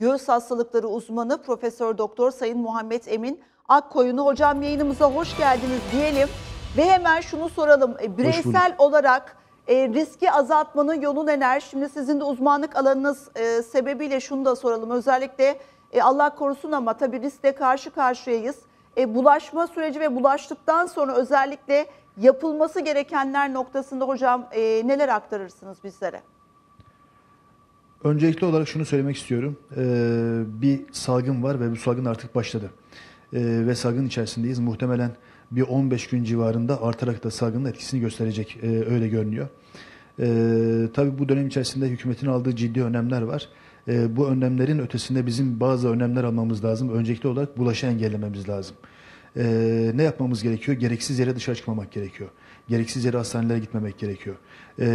göğüs hastalıkları uzmanı Profesör Doktor Sayın Muhammed Emin Akkoyun'u hocam yayınımıza hoş geldiniz diyelim ve hemen şunu soralım. E, Bireysel olarak e, riski azaltmanın yolu neler? Şimdi sizin de uzmanlık alanınız e, sebebiyle şunu da soralım. Özellikle e, Allah korusun ama tabii riskle karşı karşıyayız. E, bulaşma süreci ve bulaştıktan sonra özellikle yapılması gerekenler noktasında hocam e, neler aktarırsınız bizlere? Öncelikli olarak şunu söylemek istiyorum. Ee, bir salgın var ve bu salgın artık başladı. Ee, ve salgın içerisindeyiz. Muhtemelen bir 15 gün civarında artarak da salgının etkisini gösterecek. Ee, öyle görünüyor. Ee, tabii bu dönem içerisinde hükümetin aldığı ciddi önlemler var. Ee, bu önlemlerin ötesinde bizim bazı önlemler almamız lazım. Öncelikli olarak bulaşı engellememiz lazım. Ee, ne yapmamız gerekiyor? Gereksiz yere dışarı çıkmamak gerekiyor. Gereksiz yere hastanelere gitmemek gerekiyor. Ee,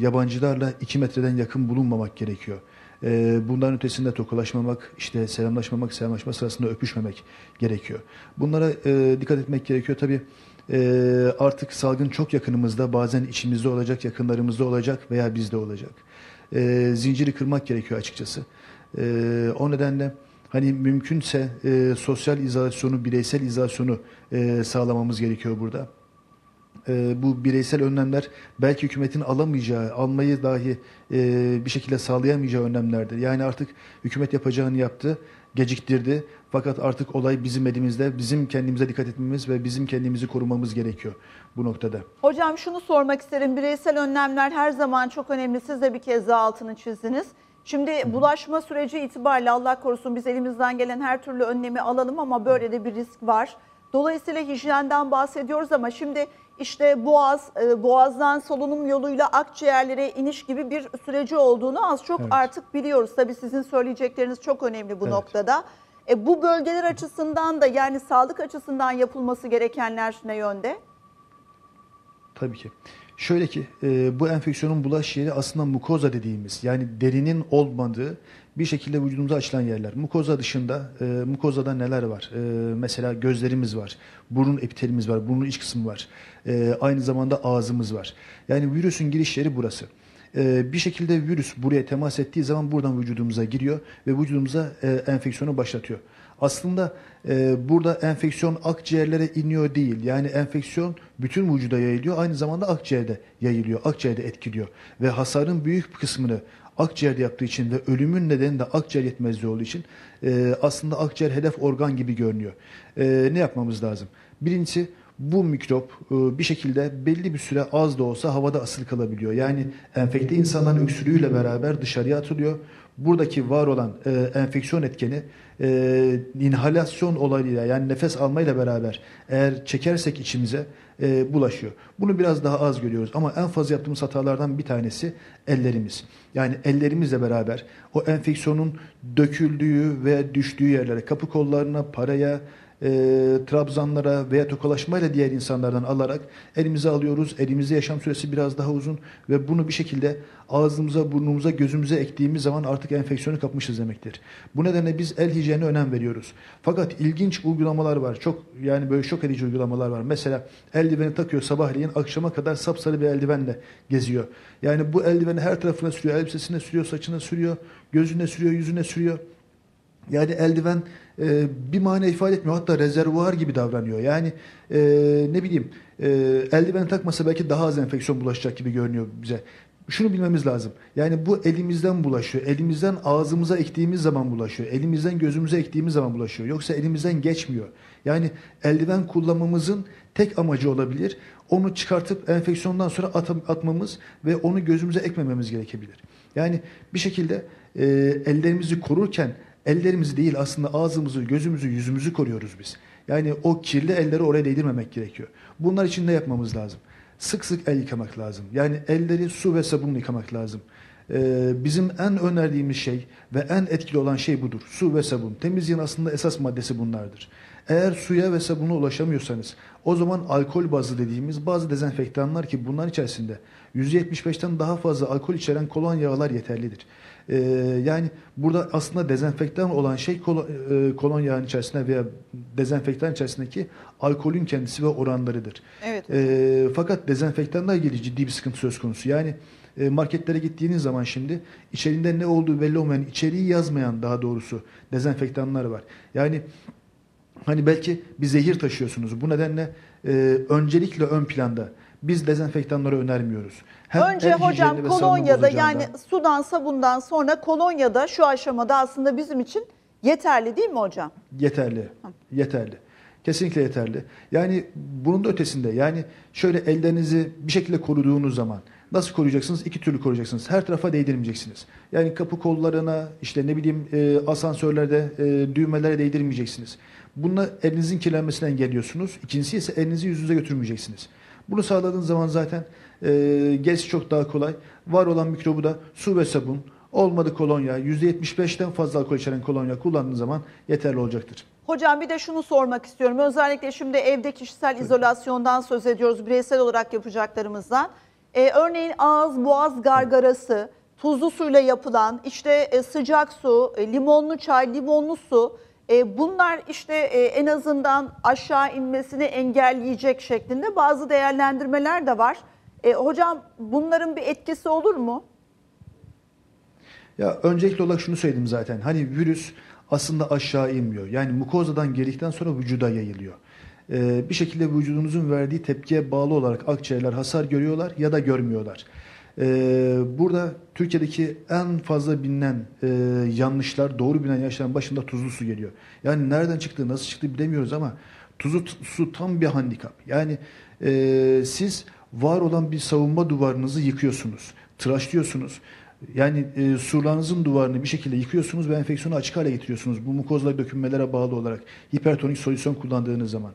yabancılarla iki metreden yakın bulunmamak gerekiyor. Ee, bundan ötesinde tokalaşmamak, işte selamlaşmamak, selamlaşma sırasında öpüşmemek gerekiyor. Bunlara e, dikkat etmek gerekiyor. Tabii e, artık salgın çok yakınımızda, bazen içimizde olacak, yakınlarımızda olacak veya bizde olacak. E, zinciri kırmak gerekiyor açıkçası. E, o nedenle hani mümkünse e, sosyal izolasyonu, bireysel izolasyonu e, sağlamamız gerekiyor burada. E, bu bireysel önlemler belki hükümetin alamayacağı, almayı dahi e, bir şekilde sağlayamayacağı önlemlerdir. Yani artık hükümet yapacağını yaptı, geciktirdi. Fakat artık olay bizim elimizde, bizim kendimize dikkat etmemiz ve bizim kendimizi korumamız gerekiyor bu noktada. Hocam şunu sormak isterim. Bireysel önlemler her zaman çok önemli. Siz de bir kez daha altını çizdiniz. Şimdi bulaşma süreci itibariyle Allah korusun biz elimizden gelen her türlü önlemi alalım ama böyle de bir risk var. Dolayısıyla hijyenden bahsediyoruz ama şimdi işte boğaz, e, boğazdan solunum yoluyla akciğerlere iniş gibi bir süreci olduğunu az çok Evet. artık biliyoruz. Tabii sizin söyleyecekleriniz çok önemli bu Evet. noktada. E, bu bölgeler açısından da yani sağlık açısından yapılması gerekenler ne yönde? Tabii ki. Şöyle ki e, bu enfeksiyonun bulaş yeri aslında mukoza dediğimiz yani derinin olmadığı bir şekilde vücudumuza açılan yerler. Mukoza dışında e, mukozada neler var? E, mesela gözlerimiz var, burun epitelimiz var, burnun iç kısmı var. E, aynı zamanda ağzımız var. Yani virüsün giriş yeri burası. E, bir şekilde virüs buraya temas ettiği zaman buradan vücudumuza giriyor ve vücudumuza e, enfeksiyonu başlatıyor. Aslında e, burada enfeksiyon akciğerlere iniyor değil. Yani enfeksiyon bütün vücuda yayılıyor. Aynı zamanda akciğerde yayılıyor. Akciğerde etkiliyor. Ve hasarın büyük bir kısmını akciğerde yaptığı için ve ölümün nedeni de akciğer yetmezliği olduğu için e, aslında akciğer hedef organ gibi görünüyor. E, ne yapmamız lazım? Birincisi bu mikrop e, bir şekilde belli bir süre az da olsa havada asılı kalabiliyor. Yani enfekte insanların öksürüğüyle beraber dışarıya atılıyor. Buradaki var olan e, enfeksiyon etkeni e, inhalasyon olayıyla yani nefes almayla beraber eğer çekersek içimize e, bulaşıyor. Bunu biraz daha az görüyoruz ama en fazla yaptığımız hatalardan bir tanesi ellerimiz. Yani ellerimizle beraber o enfeksiyonun döküldüğü ve düştüğü yerlere, kapı kollarına, paraya, e, trabzanlara veya tokalaşmayla diğer insanlardan alarak elimize alıyoruz. Elimizde yaşam süresi biraz daha uzun ve bunu bir şekilde ağzımıza, burnumuza, gözümüze ektiğimiz zaman artık enfeksiyonu kapmışız demektir. Bu nedenle biz el hijyenine önem veriyoruz. Fakat ilginç uygulamalar var. Çok yani böyle şok edici uygulamalar var. Mesela eldiveni takıyor sabahleyin akşama kadar sapsarı bir eldivenle geziyor. Yani bu eldiveni her tarafına sürüyor, elbisesine sürüyor, saçına sürüyor, gözüne sürüyor, yüzüne sürüyor. Yani eldiven e, bir mana ifade etmiyor. Hatta rezervuar gibi davranıyor. Yani e, ne bileyim e, eldiven takmasa belki daha az enfeksiyon bulaşacak gibi görünüyor bize. Şunu bilmemiz lazım. Yani bu elimizden bulaşıyor. Elimizden ağzımıza ektiğimiz zaman bulaşıyor. Elimizden gözümüze ektiğimiz zaman bulaşıyor. Yoksa elimizden geçmiyor. Yani eldiven kullanmamızın tek amacı olabilir. Onu çıkartıp enfeksiyondan sonra at- atmamız ve onu gözümüze ekmememiz gerekebilir. Yani bir şekilde e, ellerimizi korurken ellerimizi değil aslında ağzımızı, gözümüzü, yüzümüzü koruyoruz biz. Yani o kirli elleri oraya değdirmemek gerekiyor. Bunlar için ne yapmamız lazım? Sık sık el yıkamak lazım. Yani elleri su ve sabunla yıkamak lazım. Ee, bizim en önerdiğimiz şey ve en etkili olan şey budur. Su ve sabun. Temizliğin aslında esas maddesi bunlardır. Eğer suya ve sabuna ulaşamıyorsanız o zaman alkol bazlı dediğimiz bazı dezenfektanlar ki bunlar içerisinde %75'ten daha fazla alkol içeren kolonyalar yeterlidir. Ee, yani burada aslında dezenfektan olan şey kolo, e, içerisinde veya dezenfektan içerisindeki alkolün kendisi ve oranlarıdır. Evet. Ee, fakat dezenfektanla ilgili ciddi bir sıkıntı söz konusu. Yani e, marketlere gittiğiniz zaman şimdi içeriğinde ne olduğu belli olmayan, içeriği yazmayan daha doğrusu dezenfektanlar var. Yani hani belki bir zehir taşıyorsunuz. Bu nedenle e, öncelikle ön planda biz dezenfektanları önermiyoruz. Hem Önce hocam kolonyada yani sudan sabundan sonra kolonyada şu aşamada aslında bizim için yeterli değil mi hocam? Yeterli. Yeterli. Kesinlikle yeterli. Yani bunun da ötesinde yani şöyle ellerinizi bir şekilde koruduğunuz zaman nasıl koruyacaksınız? İki türlü koruyacaksınız. Her tarafa değdirmeyeceksiniz. Yani kapı kollarına işte ne bileyim e, asansörlerde e, düğmelere değdirmeyeceksiniz. Bununla elinizin kirlenmesini engelliyorsunuz. İkincisi ise elinizi yüzünüze götürmeyeceksiniz. Bunu sağladığınız zaman zaten e, gerisi çok daha kolay. Var olan mikrobu da su ve sabun, olmadı kolonya, %75'ten fazla alkol içeren kolonya kullandığınız zaman yeterli olacaktır. Hocam bir de şunu sormak istiyorum. Özellikle şimdi evde kişisel izolasyondan söz ediyoruz. Bireysel olarak yapacaklarımızdan. Ee, örneğin ağız boğaz gargarası, tuzlu suyla yapılan işte e, sıcak su, e, limonlu çay, limonlu su. e, bunlar işte e, en azından aşağı inmesini engelleyecek şeklinde bazı değerlendirmeler de var. E, hocam bunların bir etkisi olur mu? Ya öncelikli olarak şunu söyledim zaten. Hani virüs aslında aşağı inmiyor. Yani mukozadan geldikten sonra vücuda yayılıyor. Ee, bir şekilde vücudunuzun verdiği tepkiye bağlı olarak akciğerler hasar görüyorlar ya da görmüyorlar. Ee, burada Türkiye'deki en fazla bilinen e, yanlışlar, doğru bilinen yanlışların başında tuzlu su geliyor. Yani nereden çıktı, nasıl çıktı bilemiyoruz ama tuzlu su tam bir handikap. Yani e, siz var olan bir savunma duvarınızı yıkıyorsunuz, tıraşlıyorsunuz. Yani e, surlarınızın duvarını bir şekilde yıkıyorsunuz ve enfeksiyonu açık hale getiriyorsunuz. Bu mukozla dökünmelere bağlı olarak hipertonik solüsyon kullandığınız zaman.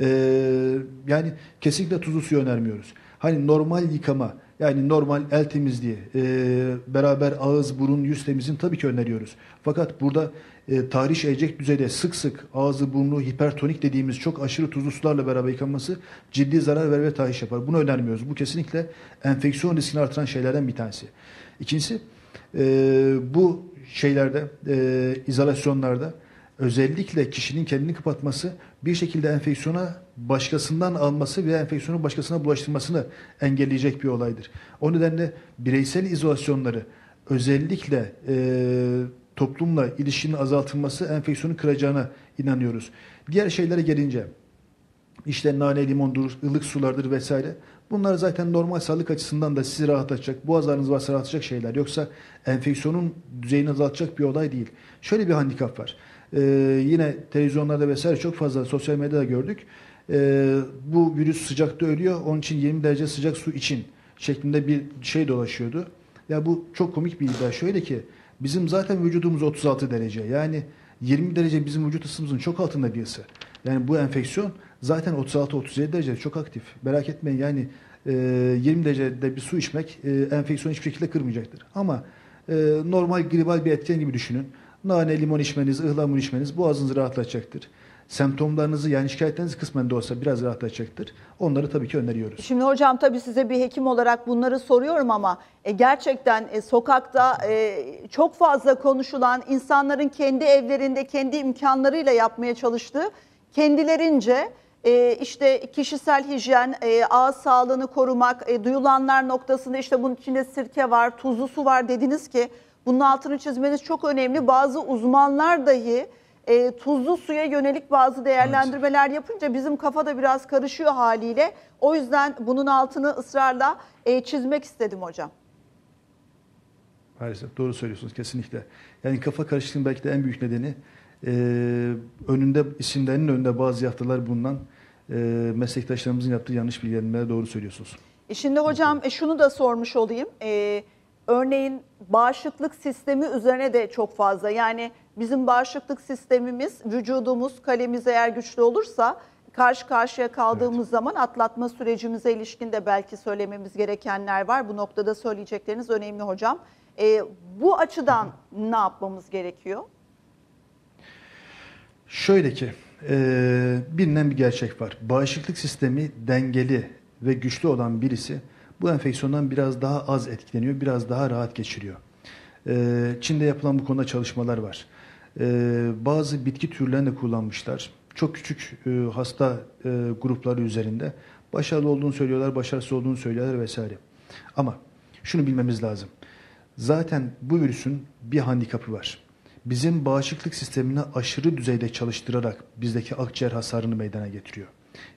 E, yani kesinlikle tuzlu suyu önermiyoruz. Hani normal yıkama yani normal el temizliği e, beraber ağız, burun, yüz temizliğini tabii ki öneriyoruz. Fakat burada e, tahriş edecek düzeyde sık sık ağzı, burnu, hipertonik dediğimiz çok aşırı tuzlu sularla beraber yıkanması ciddi zarar verir ve tahriş yapar. Bunu önermiyoruz. Bu kesinlikle enfeksiyon riskini artıran şeylerden bir tanesi. İkincisi e, bu şeylerde e, izolasyonlarda özellikle kişinin kendini kapatması bir şekilde enfeksiyona başkasından alması ve enfeksiyonu başkasına bulaştırmasını engelleyecek bir olaydır. O nedenle bireysel izolasyonları özellikle e, toplumla ilişkinin azaltılması enfeksiyonu kıracağına inanıyoruz. Diğer şeylere gelince işte nane, limondur, ılık sulardır vesaire. Bunlar zaten normal sağlık açısından da sizi rahatlatacak, boğaz ağrınız varsa rahatlatacak şeyler. Yoksa enfeksiyonun düzeyini azaltacak bir olay değil. Şöyle bir handikap var. Ee, yine televizyonlarda vesaire çok fazla sosyal medyada gördük. Ee, bu virüs sıcakta ölüyor, onun için 20 derece sıcak su için şeklinde bir şey dolaşıyordu. Ya bu çok komik bir iddia. Şöyle ki bizim zaten vücudumuz 36 derece. Yani 20 derece bizim vücut ısımızın çok altında bir ısı. Yani bu enfeksiyon zaten 36-37 derece çok aktif. Merak etmeyin yani e, 20 derecede bir su içmek e, enfeksiyonu hiçbir şekilde kırmayacaktır. Ama e, normal gribal bir etken gibi düşünün. Nane, limon içmeniz, ıhlamur içmeniz boğazınızı rahatlatacaktır. Semptomlarınızı yani şikayetlerinizi kısmen de olsa biraz rahatlatacaktır. Onları tabii ki öneriyoruz. Şimdi hocam tabii size bir hekim olarak bunları soruyorum ama e, gerçekten e, sokakta e, çok fazla konuşulan insanların kendi evlerinde kendi imkanlarıyla yapmaya çalıştığı kendilerince e, işte kişisel hijyen, e, ağız sağlığını korumak, e, duyulanlar noktasında işte bunun içinde sirke var, tuzlu su var dediniz ki bunun altını çizmeniz çok önemli. Bazı uzmanlar dahi e, tuzlu suya yönelik bazı değerlendirmeler yapınca bizim kafada biraz karışıyor haliyle. O yüzden bunun altını ısrarla e, çizmek istedim hocam. Maalesef doğru söylüyorsunuz kesinlikle. Yani kafa karışıklığının belki de en büyük nedeni e, önünde isimlerinin önünde bazı yaftalar bulunan e, meslektaşlarımızın yaptığı yanlış bilgilendirmelere doğru söylüyorsunuz. E şimdi hocam e, şunu da sormuş olayım. E, örneğin bağışıklık sistemi üzerine de çok fazla. Yani bizim bağışıklık sistemimiz, vücudumuz, kalemiz eğer güçlü olursa karşı karşıya kaldığımız zaman atlatma sürecimize ilişkin de belki söylememiz gerekenler var. Bu noktada söyleyecekleriniz önemli hocam. E, bu açıdan ne yapmamız gerekiyor? Şöyle ki e, bilinen bir gerçek var. Bağışıklık sistemi dengeli ve güçlü olan birisi bu enfeksiyondan biraz daha az etkileniyor, biraz daha rahat geçiriyor. E, Çin'de yapılan bu konuda çalışmalar var. E, bazı bitki türlerini kullanmışlar. Çok küçük e, hasta e, grupları üzerinde başarılı olduğunu söylüyorlar, başarısız olduğunu söylüyorlar vesaire. Ama şunu bilmemiz lazım. Zaten bu virüsün bir handikapı var. Bizim bağışıklık sistemini aşırı düzeyde çalıştırarak bizdeki akciğer hasarını meydana getiriyor.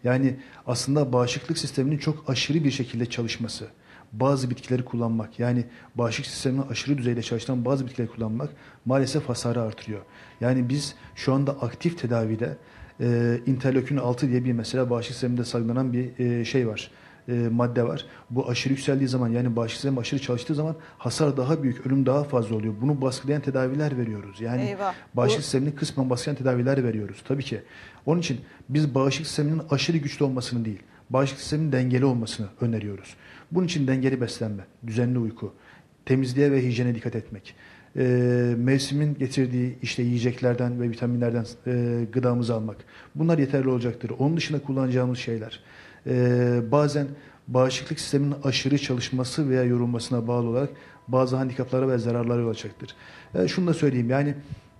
Yani aslında bağışıklık sisteminin çok aşırı bir şekilde çalışması, bazı bitkileri kullanmak, yani bağışıklık sistemini aşırı düzeyde çalıştıran bazı bitkileri kullanmak maalesef hasarı artırıyor. Yani biz şu anda aktif tedavide e, interleukin 6 diye bir mesela bağışıklık sisteminde salgılanan bir e, şey var e, madde var. Bu aşırı yükseldiği zaman yani bağışıklık sistemi aşırı çalıştığı zaman hasar daha büyük, ölüm daha fazla oluyor. Bunu baskılayan tedaviler veriyoruz. Yani Eyvah. bağışıklık Bu- sistemini kısmen baskılayan tedaviler veriyoruz. Tabii ki. Onun için biz bağışıklık sisteminin aşırı güçlü olmasını değil, bağışıklık sisteminin dengeli olmasını öneriyoruz. Bunun için dengeli beslenme, düzenli uyku, temizliğe ve hijyene dikkat etmek. Ee, mevsimin getirdiği işte yiyeceklerden ve vitaminlerden e, gıdamızı almak. Bunlar yeterli olacaktır. Onun dışında kullanacağımız şeyler. Ee, bazen bağışıklık sisteminin aşırı çalışması veya yorulmasına bağlı olarak bazı handikaplara ve zararlara yol açacaktır. E, şunu da söyleyeyim yani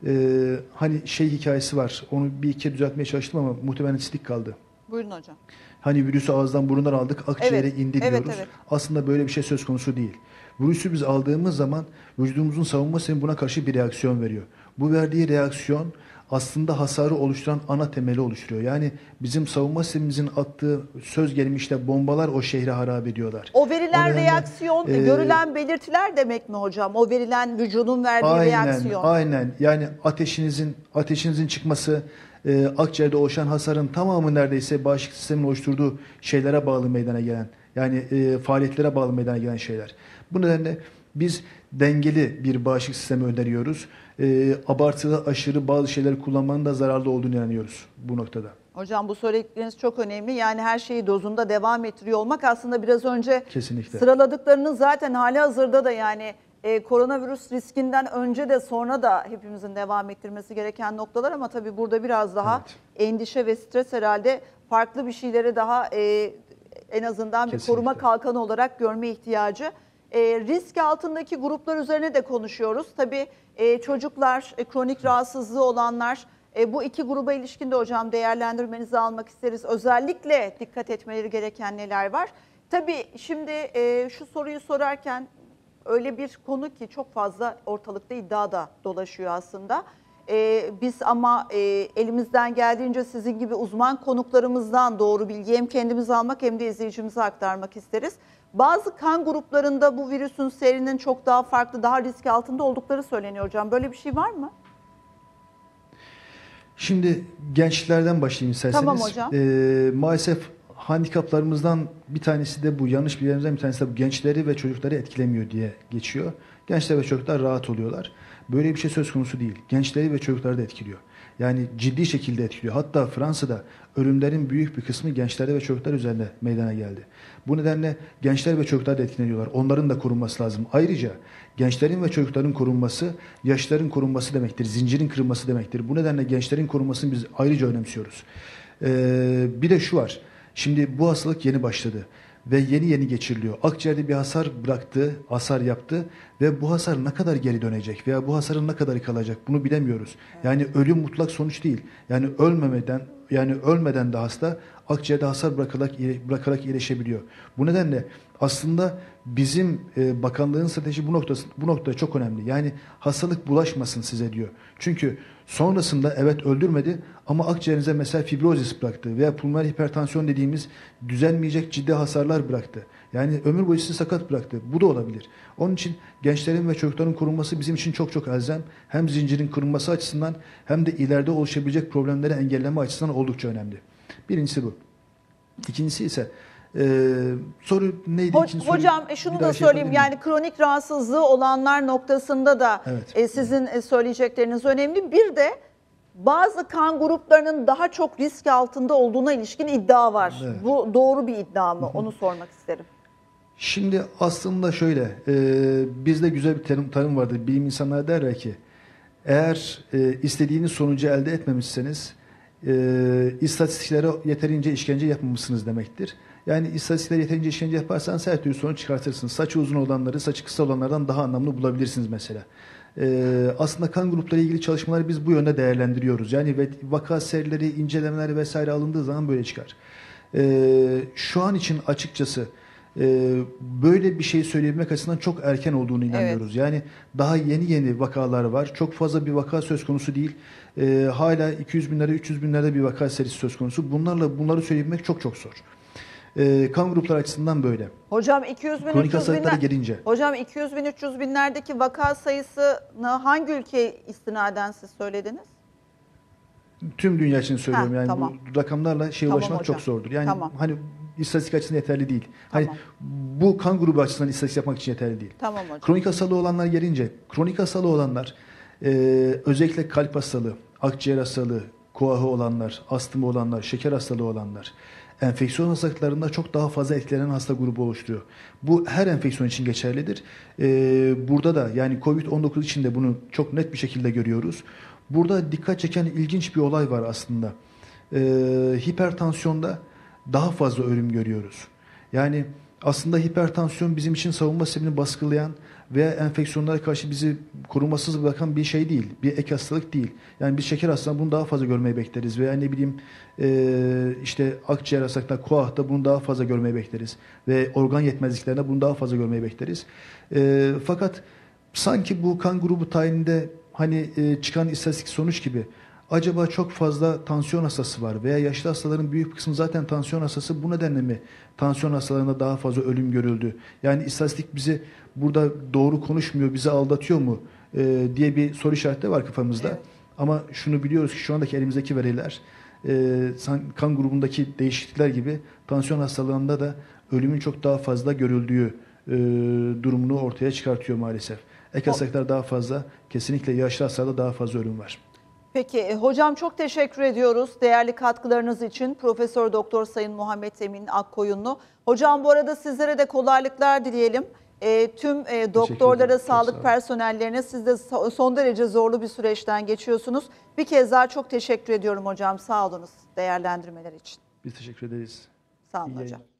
e, hani şey hikayesi var. Onu bir iki düzeltmeye çalıştım ama muhtemelen silik kaldı. Buyurun hocam. Hani virüsü ağızdan burundan aldık, akciğere Evet, indi evet, diyoruz. evet. Aslında böyle bir şey söz konusu değil. Virüsü biz aldığımız zaman vücudumuzun savunma sistemi buna karşı bir reaksiyon veriyor. Bu verdiği reaksiyon aslında hasarı oluşturan ana temeli oluşturuyor. Yani bizim savunma sistemimizin attığı söz gelimi işte bombalar o şehri harap ediyorlar. O verilen nedenle, reaksiyon, e, görülen belirtiler demek mi hocam? O verilen vücudun verdiği Aynen, reaksiyon. aynen. Yani ateşinizin ateşinizin çıkması, e, akciğerde oluşan hasarın tamamı neredeyse bağışıklık sistemin oluşturduğu şeylere bağlı meydana gelen, yani e, faaliyetlere bağlı meydana gelen şeyler. Bu nedenle biz dengeli bir bağışıklık sistemi öneriyoruz. E, abartılı, aşırı bazı şeyleri kullanmanın da zararlı olduğunu inanıyoruz bu noktada. Hocam bu söyledikleriniz çok önemli. Yani her şeyi dozunda devam ettiriyor olmak aslında biraz önce Kesinlikle. sıraladıklarınız zaten hali hazırda da yani e, koronavirüs riskinden önce de sonra da hepimizin devam ettirmesi gereken noktalar ama tabii burada biraz daha Evet. endişe ve stres herhalde farklı bir şeyleri daha e, en azından bir Kesinlikle. koruma kalkanı olarak görme ihtiyacı. E, risk altındaki gruplar üzerine de konuşuyoruz. Tabii e, çocuklar, e, kronik rahatsızlığı olanlar, e, bu iki gruba ilişkin de hocam değerlendirmenizi almak isteriz. Özellikle dikkat etmeleri gereken neler var? Tabii şimdi e, şu soruyu sorarken öyle bir konu ki çok fazla ortalıkta iddia da dolaşıyor aslında. E, biz ama e, elimizden geldiğince sizin gibi uzman konuklarımızdan doğru bilgi hem kendimiz almak hem de izleyicimize aktarmak isteriz. Bazı kan gruplarında bu virüsün seyrinin çok daha farklı, daha risk altında oldukları söyleniyor hocam. Böyle bir şey var mı? Şimdi gençlerden başlayayım isterseniz. Tamam hocam. Ee, maalesef handikaplarımızdan bir tanesi de bu. Yanlış bilgilerimizden bir tanesi de bu. Gençleri ve çocukları etkilemiyor diye geçiyor. Gençler ve çocuklar rahat oluyorlar. Böyle bir şey söz konusu değil. Gençleri ve çocukları da etkiliyor. Yani ciddi şekilde etkiliyor. Hatta Fransa'da ölümlerin büyük bir kısmı gençlerde ve çocuklar üzerinde meydana geldi. Bu nedenle gençler ve çocuklar da etkileniyorlar. Onların da korunması lazım. Ayrıca gençlerin ve çocukların korunması, yaşların korunması demektir. Zincirin kırılması demektir. Bu nedenle gençlerin korunmasını biz ayrıca önemsiyoruz. Ee, bir de şu var. Şimdi bu hastalık yeni başladı ve yeni yeni geçiriliyor. Akciğerde bir hasar bıraktı, hasar yaptı ve bu hasar ne kadar geri dönecek veya bu hasarın ne kadarı kalacak bunu bilemiyoruz. Yani ölüm mutlak sonuç değil. Yani ölmemeden yani ölmeden de hasta akciğerde hasar bırakarak bırakarak iyileşebiliyor. Bu nedenle aslında bizim e, bakanlığın strateji bu noktası bu noktada çok önemli. Yani hastalık bulaşmasın size diyor. Çünkü sonrasında evet öldürmedi ama akciğerinize mesela fibrozis bıraktı veya pulmoner hipertansiyon dediğimiz düzelmeyecek ciddi hasarlar bıraktı. Yani ömür boyu sizi sakat bıraktı. Bu da olabilir. Onun için gençlerin ve çocukların korunması bizim için çok çok elzem. Hem zincirin kırılması açısından hem de ileride oluşabilecek problemleri engelleme açısından oldukça önemli. Birincisi bu. İkincisi ise e, soru neydi? Ho- soruyu Hocam e, şunu da şey söyleyeyim yani kronik rahatsızlığı olanlar noktasında da Evet. e, sizin e, söyleyecekleriniz önemli. Bir de bazı kan gruplarının daha çok risk altında olduğuna ilişkin iddia var. Evet. Bu doğru bir iddia mı? Onu sormak isterim. Şimdi aslında şöyle, e, bizde güzel bir terim, tanım vardır. Bilim insanları derler ki, eğer e, istediğiniz sonucu elde etmemişseniz, e, istatistiklere yeterince işkence yapmamışsınız demektir. Yani istatistiklere yeterince işkence yaparsanız her türlü sonuç çıkartırsınız. Saçı uzun olanları, saçı kısa olanlardan daha anlamlı bulabilirsiniz mesela. E, aslında kan grupları ilgili çalışmaları biz bu yönde değerlendiriyoruz. Yani vaka serileri, incelemeler vesaire alındığı zaman böyle çıkar. E, şu an için açıkçası e, böyle bir şey söyleyebilmek açısından çok erken olduğunu inanıyoruz. Yani daha yeni yeni vakalar var. Çok fazla bir vaka söz konusu değil. E, hala 200 binlerde 300 binlerde bir vaka serisi söz konusu. Bunlarla bunları söyleyebilmek çok çok zor. E, kan grupları açısından böyle. Hocam 200 bin Kronik 300 hastalıklara binler- gelince. Hocam 200 bin 300 binlerdeki vaka sayısını hangi ülkeye istinaden siz söylediniz? Tüm dünya için söylüyorum Ha, yani tamam. bu rakamlarla şey Tamam ulaşmak hocam. çok zordur. Yani Tamam. hani istatistik açısından yeterli değil. Hani Tamam. bu kan grubu açısından istatistik yapmak için yeterli değil. Tamam hocam. Kronik hastalığı olanlar gelince, kronik hastalığı olanlar e, özellikle kalp hastalığı, akciğer hastalığı, koahı olanlar, astımı olanlar, şeker hastalığı olanlar, enfeksiyon hastalıklarında çok daha fazla etkilenen hasta grubu oluşturuyor. Bu her enfeksiyon için geçerlidir. E, burada da yani COVID-19 için de bunu çok net bir şekilde görüyoruz. Burada dikkat çeken ilginç bir olay var aslında. E, hipertansiyonda daha fazla ölüm görüyoruz. Yani aslında hipertansiyon bizim için savunma sistemini baskılayan veya enfeksiyonlara karşı bizi korumasız bırakan bir şey değil. Bir ek hastalık değil. Yani biz şeker hastalığında bunu daha fazla görmeyi bekleriz. Veya ne bileyim e, işte akciğer hastalıkta, koahta bunu daha fazla görmeyi bekleriz. Ve organ yetmezliklerinde bunu daha fazla görmeyi bekleriz. E, fakat sanki bu kan grubu tayininde hani e, çıkan istatistik sonuç gibi acaba çok fazla tansiyon hastası var veya yaşlı hastaların büyük bir kısmı zaten tansiyon hastası bu nedenle mi tansiyon hastalarında daha fazla ölüm görüldü? Yani istatistik bizi burada doğru konuşmuyor, bizi aldatıyor mu e, diye bir soru işareti var kafamızda. Evet. Ama şunu biliyoruz ki şu andaki elimizdeki veriler e, kan grubundaki değişiklikler gibi tansiyon hastalığında da ölümün çok daha fazla görüldüğü e, durumunu ortaya çıkartıyor maalesef. Ek hastalıklar daha fazla, kesinlikle yaşlı hastalarda daha fazla ölüm var. Peki e, hocam çok teşekkür ediyoruz değerli katkılarınız için. Profesör Doktor Sayın Muhammed Emin Akkoyunlu. Hocam bu arada sizlere de kolaylıklar dileyelim. E, tüm e, doktorlara, sağlık personellerine siz de so- son derece zorlu bir süreçten geçiyorsunuz. Bir kez daha çok teşekkür ediyorum hocam. Sağ olunuz değerlendirmeler için. Biz teşekkür ederiz. Sağ olun İyi hocam. yayınlar.